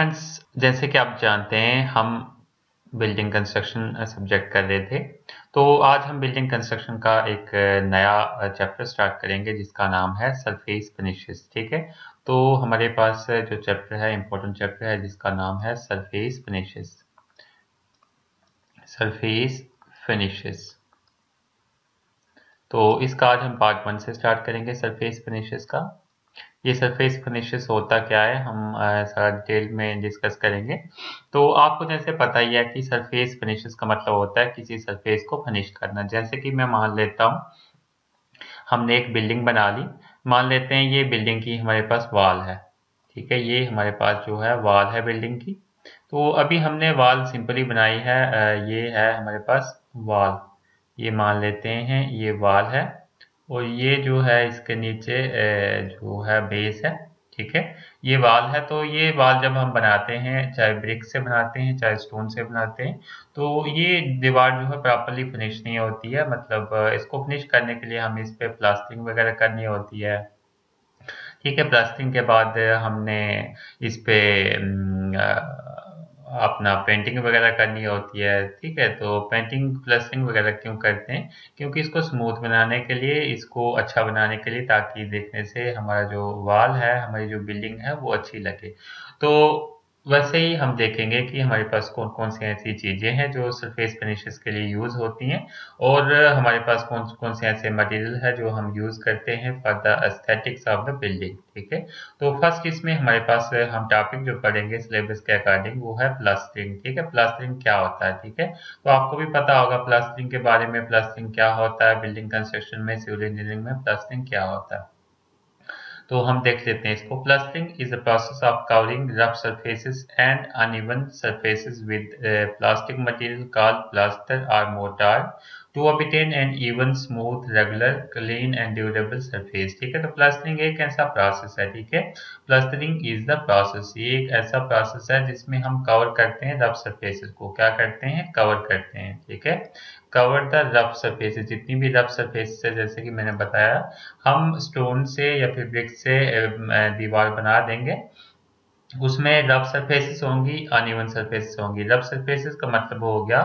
Friends जैसे कि आप जानते हैं, हम बिल्डिंग कंस्ट्रक्शन सब्जेक्ट कर रहे थे। तो आज हम बिल्डिंग कंस्ट्रक्शन का एक नया चैप्टर स्टार्ट करेंगे, जिसका नाम है सरफेस फिनिशेस ठीक है? तो हमारे पास जो चैप्टर है इम्पोर्टेंट चैप्टर है, जिसका नाम है सरफेस फिनिशेस सरफेस फिनिशेस तो इसका आज हम पार्ट वन से स्टार्ट करेंगे सरफेस फिनिशेस का। ये सरफेस फिनिशेस होता क्या है, हम सारा डिटेल में डिस्कस करेंगे। तो आपको जैसे पता ही है कि सरफेस फिनिशेस का मतलब होता है किसी सरफेस को फिनिश करना। जैसे कि मैं मान लेता हूँ, हमने एक बिल्डिंग बना ली। मान लेते हैं ये बिल्डिंग की हमारे पास वाल है, ठीक है? ये हमारे पास जो है वाल है बिल्डिंग की। तो अभी हमने वाल सिंपली बनाई है ये है हमारे पास वाल ये मान लेते हैं ये वाल है। और ये जो है इसके नीचे जो है बेस है, ठीक है? ये वाल है तो ये वाल जब हम बनाते हैं, चाहे ब्रिक से बनाते हैं, चाहे स्टोन से बनाते हैं तो ये दीवार जो है प्रॉपरली फिनिश नहीं होती है। मतलब इसको फिनिश करने के लिए हम इस पे प्लास्टिंग वगैरह करनी होती है। ठीक है? प्लास्टिंग के बाद हमने इस पे अपना पेंटिंग वगैरह करनी होती है, ठीक है? तो पेंटिंग प्लसिंग वगैरह क्यों करते हैं? क्योंकि इसको स्मूथ बनाने के लिए, इसको अच्छा बनाने के लिए ताकि देखने से हमारा जो वाल है, हमारी जो बिल्डिंग है, वो अच्छी लगे। तो वैसे ही हम देखेंगे कि हमारे पास कौन कौन सी ऐसी चीज़ें हैं जो सरफेस फिनिशेस के लिए यूज़ होती हैं और हमारे पास कौन कौन से ऐसे मटेरियल है जो हम यूज़ करते हैं for the aesthetics of the building ठीक है? तो फ़र्स्ट इसमें हमारे पास हम टॉपिक जो पढ़ेंगे सिलेबस के अकॉर्डिंग वो है प्लास्टरिंग ठीक है? प्लास्टरिंग क्या होता है, ठीक है? तो आपको भी पता होगा प्लास्टरिंग के बारे में प्लास्टरिंग क्या होता है बिल्डिंग कंस्ट्रक्शन में सिविल इंजीनियरिंग में प्लास्टरिंग क्या होता है। तो हम देख लेते हैं इसको। Plastering is the process of covering rough surfaces and uneven surfaces with plastic material called plaster और mortar to obtain an even smooth, regular, clean and durable surface, ठीक है? तो प्लास्टरिंग एक ऐसा प्रोसेस है, ठीक है? प्लास्टरिंग इज़ द प्रोसेस ये एक ऐसा प्रोसेस है जिसमें हम कवर करते हैं रफ सरफेसेस को। क्या करते हैं? कवर करते हैं, ठीक है? कवर द रफ सरफेसेस जितनी भी रफ सरफेस है, जैसे कि मैंने बताया, हम स्टोन से या फिर ब्रिक से दीवार बना देंगे। उसमें रफ सरफेसेस होंगी अनइवन सरफेसेस होंगी। रफ सरफेसेस का मतलब हो गया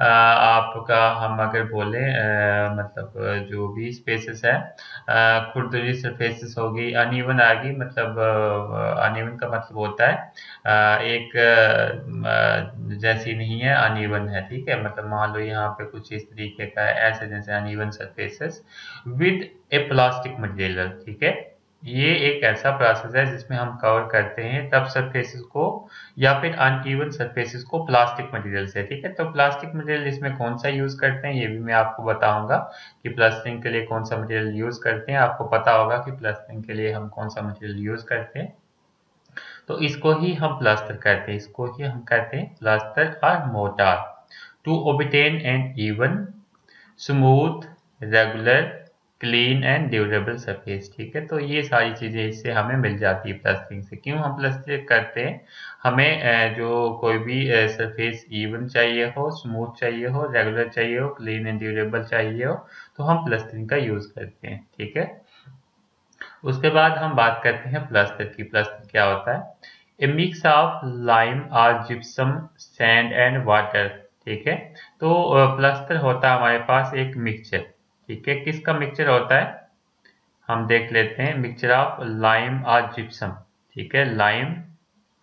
आ, आपका हम अगर बोले आ, मतलब जो भी स्पेसेस है खुरदरी सरफेसेस होगी अनइवन आएगी मतलब अनइवन का मतलब होता है आ, एक जैसी नहीं है अनइवन है ठीक है? मतलब मान लो यहाँ पे कुछ इस तरीके का है ऐसे जैसे uneven surfaces with a plastic material ठीक है? ये एक ऐसा प्रोसेस है जिसमें हम कवर करते हैं तब सरफेसेस को या फिर अनइवन सरफेसेस को प्लास्टिक मटेरियल से, ठीक है? तो प्लास्टिक मटेरियल इसमें कौन सा यूज़ करते हैं ये भी मैं आपको बताऊँगा कि प्लास्टिंग के लिए कौन सा मटेरियल यूज़ करते हैं। आपको पता होगा कि प्लास्टिंग के लिए हम कौन सा मटेरियल यूज़ करते हैं। तो इसको ही हम प्लास्टर करते हैं, इसको ही हम कहते हैं प्लास्टर और mortar to obtain and even smooth regular clean and durable surface ठीक है? तो ये सारी चीज़ें इससे हमें मिल जाती है प्लास्टिंग से। क्यों हम प्लास्टिक करते हैं? हमें जो कोई भी सरफेस इवन चाहिए हो स्मूथ चाहिए हो रेगुलर चाहिए हो क्लीन एंड ड्यूरेबल चाहिए हो तो हम प्लास्टिंग का यूज़ करते हैं, ठीक है? उसके बाद हम बात करते हैं प्लास्टर की। प्लास्टर क्या होता है? ए मिक्स ऑफ़ लाइम और जिप्सम सैंड एंड वाटर ठीक है? तो प्लास्टर होता है हमारे पास एक मिक्सचर ठीक है किसका मिक्सचर होता है? हम देख लेते हैं मिक्सचर ऑफ़ लाइम और जिप्सम ठीक है? लाइम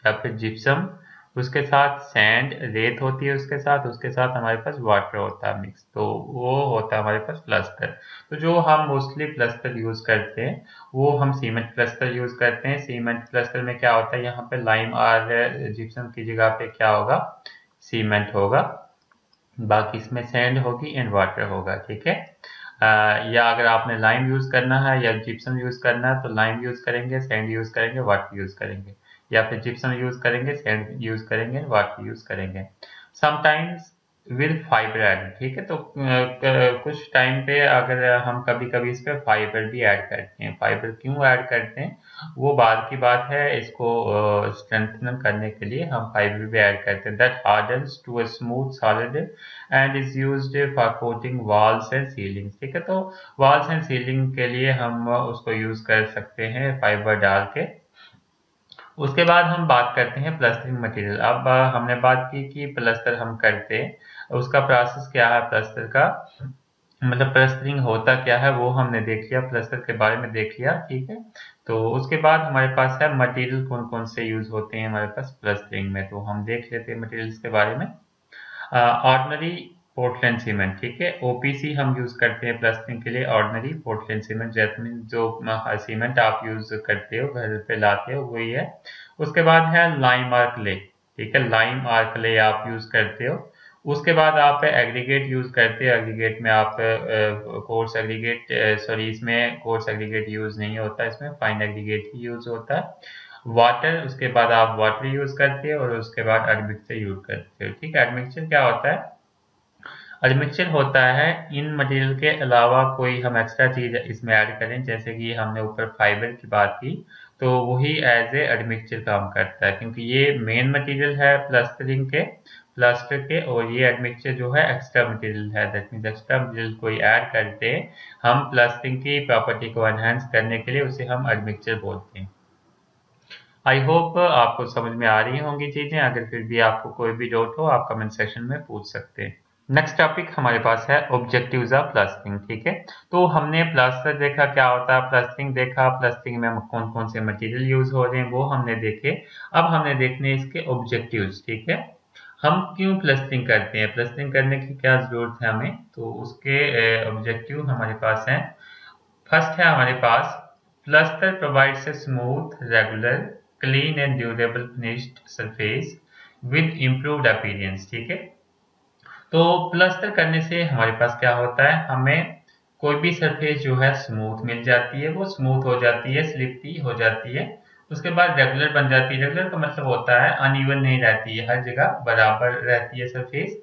या फिर जिप्सम उसके साथ सैंड रेत होती है उसके साथ उसके साथ हमारे पास वाटर होता है मिक्स तो वो होता है हमारे पास प्लस्तर तो जो हम मोस्टली प्लस्तर यूज़ करते हैं, वो हम सीमेंट प्लस्तर यूज़ करते हैं। सीमेंट प्लस्तर में क्या होता है? यहाँ पे लाइम और जिप्सम की जगह पे क्या होगा? सीमेंट होगा। बाकी इसमें सैंड होगी एंड वाटर होगा, ठीक है? या अगर आपने लाइम यूज़ करना है या जिप्सम यूज़ करना है तो लाइम यूज़ करेंगे सैंड यूज़ करेंगे वाटर यूज़ करेंगे। या फिर जिप्सम यूज़ करेंगे सैंड यूज़ करेंगे वाटर यूज़ करेंगे। समटाइम्स विद फाइबर ऐड ठीक है? तो कुछ टाइम पे अगर हम कभी कभी इस पर फाइबर भी ऐड करते हैं फाइबर क्यों ऐड करते हैं? वो बाद की बात है, इसको स्ट्रेंथन करने के लिए हम फाइबर भी ऐड करते हैं। That hardens to a smooth solid and is used for coating walls and ceiling ठीक है? तो वॉल्स एंड सीलिंग के लिए हम उसको यूज़ कर सकते हैं फाइबर डाल के। उसके बाद हम बात करते हैं प्लस्टरिंग मटेरियल अब हमने बात की कि प्लस्तर हम करते, उसका प्रोसेस क्या है प्लस्तर का? मतलब प्लस्टरिंग होता क्या है, वो हमने देख लिया प्लस्तर के बारे में देख लिया, ठीक है? तो उसके बाद हमारे पास है मटेरियल कौन कौन से यूज़ होते हैं हमारे पास प्लस्टरिंग में। तो हम देख लेते हैं मटेरियल्स के बारे में। ऑर्डनरी पोर्टलैंड सीमेंट ठीक है? ओपीसी हम यूज़ करते हैं प्लस्टरिंग के लिए ऑर्डनरी पोर्टलैंड सीमेंट जैसमिन जो सीमेंट आप यूज़ करते हो, घर पे लाते हो, वही है। उसके बाद है लाइम आर्क ले ठीक है? लाइम आर्क ले आप यूज़ करते हो। उसके बाद आप एग्रीगेट यूज़ करते हो एग्रीगेट में आप कोर्स एग्रीगेट सॉरी इसमें कोर्स एग्रीगेट यूज़ नहीं होता, इसमें फाइन एग्रीगेट ही यूज़ होता है। वाटर उसके बाद आप वाटर यूज़ करते हो और उसके बाद एडमिक्सचर यूज़ करते हो, ठीक है? एडमिक्सचर क्या होता है? एडमिक्सचर होता है, इन मटेरियल के अलावा कोई हम एक्स्ट्रा चीज़ इसमें ऐड करें, जैसे कि हमने ऊपर फाइबर की बात की तो वही एज ए एडमिक्सचर काम करता है, क्योंकि ये मेन मटेरियल है प्लास्टरिंग के प्लास्टर के, और ये एडमिक्सचर जो है एक्स्ट्रा मटेरियल है। दैट मीन एक्स्ट्रा मटेरियल कोई ऐड करते, हम प्लास्टरिंग की प्रॉपर्टी को एनहेंस करने के लिए उसे हम एडमिक्सचर बोलते हैं। आई होप आपको समझ में आ रही होंगी चीज़ें, अगर फिर भी आपको कोई भी डाउट हो, आप कमेंट सेक्शन में पूछ सकते हैं। नेक्स्ट टॉपिक हमारे पास है ऑब्जेक्टिव्स ऑफ़ प्लास्टरिंग ठीक है? तो हमने प्लास्टर देखा, क्या होता है? प्लास्टरिंग देखा प्लास्टरिंग में कौन कौन से मटेरियल यूज़ हो रहे हैं, वो हमने देखे। अब हमने देखने इसके ऑब्जेक्टिव्स ठीक है? हम क्यों प्लस्टरिंग करते हैं? प्लस्टरिंग करने की क्या ज़रूरत है हमें? तो उसके ऑब्जेक्टिव हमारे पास हैं। फ़र्स्ट है हमारे पास plaster provides a smooth regular clean and durable finished surface with improved appearance ठीक है? तो प्लस्तर करने से हमारे पास क्या होता है? हमें कोई भी सरफेस जो है स्मूथ मिल जाती है, वो स्मूथ हो जाती है स्लिपी हो जाती है। उसके बाद रेगुलर बन जाती है। रेगुलर का मतलब होता है अनइवन नहीं रहती है, हर जगह बराबर रहती है सरफेस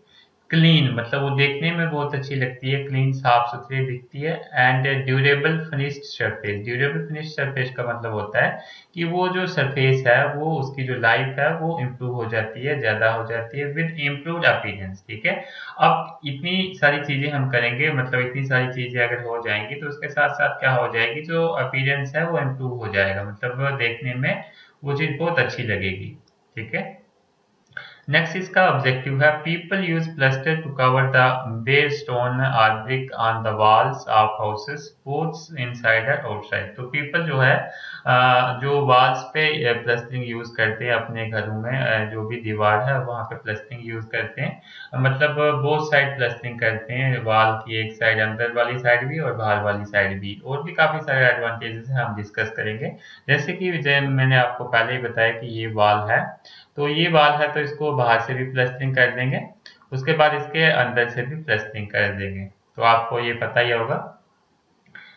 क्लीन मतलब वो देखने में बहुत अच्छी लगती है क्लीन साफ़ सुथरी दिखती है and durable finished surface durable finished surface का मतलब होता है कि वो जो सरफेस है, वो उसकी जो लाइफ है, वो इम्प्रूव हो जाती है, ज़्यादा हो जाती है विद इम्प्रूव अपीरेंस ठीक है? अब इतनी सारी चीज़ें हम करेंगे मतलब इतनी सारी चीज़ें अगर हो जाएँगी तो उसके साथ साथ क्या हो जाएगी, जो अपीरेंस है वो इम्प्रूव हो जाएगा मतलब देखने में वो चीज़ बहुत अच्छी लगेगी, ठीक है? नेक्स्ट इसका ऑब्जेक्टिव है people use plaster to cover the bare stone और brick on the walls of houses both inside and outside तो पीपल जो है जो वॉल्स पे प्लस्टरिंग यूज़ करते हैं अपने घरों में जो भी दीवार है, वहाँ पे प्लस्टरिंग यूज़ करते हैं। मतलब बोथ साइड प्लस्टरिंग करते हैं वॉल की एक साइड अंदर वाली साइड भी और बाहर वाली साइड भी। और भी काफ़ी सारे एडवांटेजेस है, हम डिस्कस करेंगे। जैसे कि मैंने आपको पहले ही बताया कि ये वॉल है तो ये बाल है तो इसको बाहर से भी प्लस्टरिंग कर देंगे, उसके बाद इसके अंदर से भी प्लस्टरिंग कर देंगे। तो आपको ये पता ही होगा।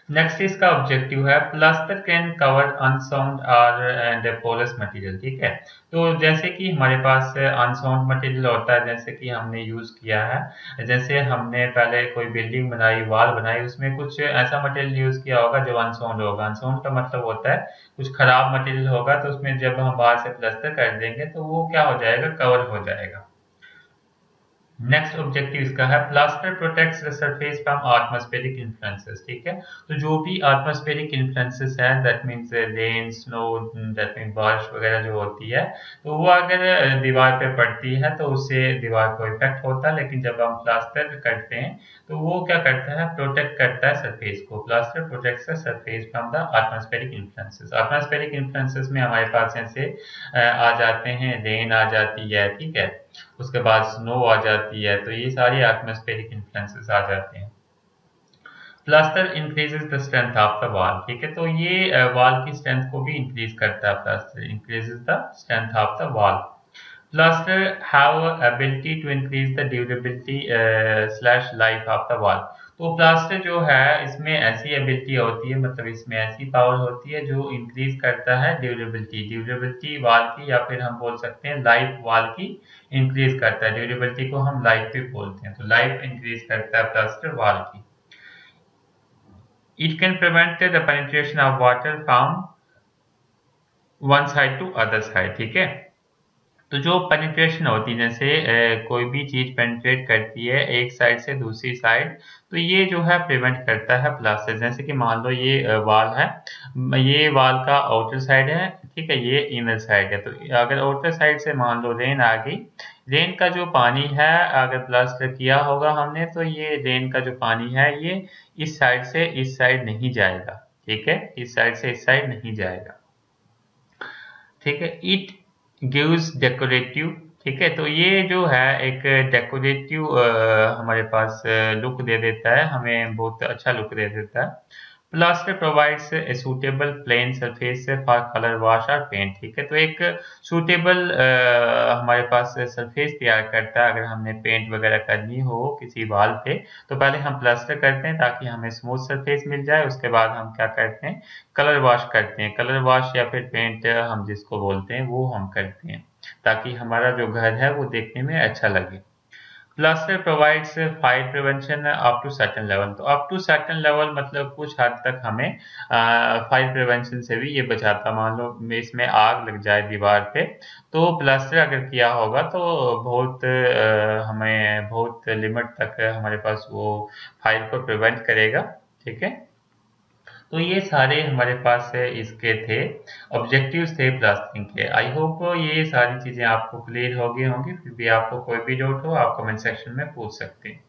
नेक्स्ट इसका ऑब्जेक्टिव है प्लास्टर कैन कवर अनसाउंड और एंड पोलस मटेरियल ठीक है? तो जैसे कि हमारे पास अनसाउंड मटेरियल होता है, जैसे कि हमने यूज़ किया है, जैसे हमने पहले कोई बिल्डिंग बनाई वॉल बनाई, उसमें कुछ ऐसा मटेरियल यूज़ किया होगा जो अनसाउंड होगा। अनसाउंड का मतलब होता है कुछ खराब मटेरियल होगा तो उसमें जब हम बाहर से प्लस्तर कर देंगे तो वो क्या हो जाएगा? कवर हो जाएगा। नेक्स्ट ऑब्जेक्टिव इसका है plaster protects the surface from atmospheric influences ठीक है? तो जो भी एटमॉस्फेरिक इन्फ्लुएंसेस है that means rain snow that mean बारिश वगैरह जो होती है तो वो अगर दीवार पे पड़ती है तो उससे दीवार को इफ़ेक्ट होता है, लेकिन जब हम प्लास्टर करते हैं तो वो क्या करता है? प्रोटेक्ट करता है सरफेस को। Plaster protects the surface from the atmospheric influences atmospheric influences में हमारे पास ऐसे आ जाते हैं रेन आ जाती है, ठीक है? उसके बाद स्नो आ जाती है तो ये सारी एटमोस्फेरिक इन्फ्लुएंसेस आ जाते हैं। Plaster increases the strength of the wall ठीक है? तो ये वॉल की स्ट्रेंथ को भी इंक्रीज करता है plaster increases the strength of the wall plaster have ability to increase the durability slash life of the wall तो प्लास्टर जो है, इसमें ऐसी एबिलिटी होती है मतलब इसमें ऐसी पावर होती है जो इंक्रीज करता है ड्यूरेबिलिटी ड्यूरेबिलिटी वाल की या फिर हम बोल सकते हैं लाइफ वाल की इंक्रीज करता है। ड्यूरेबिलिटी को हम लाइफ भी बोलते हैं। तो लाइफ इंक्रीज करता है प्लास्टर वाल की। It can prevent the penetration of water from one side to other side ठीक है? तो जो पेनिट्रेशन होती है, जैसे कोई भी चीज़ पेनिट्रेट करती है एक साइड से दूसरी साइड तो ये जो है प्रिवेंट करता है प्लास्टर जैसे कि मान लो ये वाल है ये वाल का आउटर साइड है, ठीक है, ये इनर साइड है। तो अगर आउटर साइड से मान लो रेन आ गई रेन का जो पानी है, अगर प्लास्टर किया होगा हमने तो ये रेन का जो पानी है, ये इस साइड से इस साइड नहीं जाएगा, ठीक है? इस साइड से इस साइड नहीं जाएगा, ठीक है? इट गिव्स डेकोरेटिव, ठीक है? तो ये जो है एक डेकोरेटिव हमारे पास लुक दे देता है, हमें बहुत अच्छा लुक दे देता है। Plaster provides a suitable plain surface for colour wash और पेंट ठीक है? तो एक सूटेबल हमारे पास सरफेस तैयार करता है। अगर हमने पेंट वगैरह करनी हो किसी वाल पे तो पहले हम प्लास्टर करते हैं ताकि हमें स्मूथ सरफेस मिल जाए। उसके बाद हम क्या करते हैं? कलर वॉश करते हैं। कलर वॉश या फिर पेंट हम जिसको बोलते हैं, वो हम करते हैं ताकि हमारा जो घर है वो देखने में अच्छा लगे। Plaster provides fire prevention up to certain level तो अप टू सर्टन लेवल मतलब कुछ हद तक हमें फायर प्रिवेंशन से भी ये बचाता। मान लो इसमें आग लग जाए दीवार पे तो प्लास्टर अगर किया होगा तो बहुत आ, हमें बहुत लिमिट तक हमारे पास वो फायर को प्रिवेंट करेगा ठीक है? तो ये सारे हमारे पास इसके थे। ऑब्जेक्टिव थे ब्लास्टिंग के। आई होप ये सारी चीज़ें आपको क्लियर हो गई होंगी, फिर भी आपको कोई भी डाउट हो, आप कमेंट सेक्शन में पूछ सकते हैं।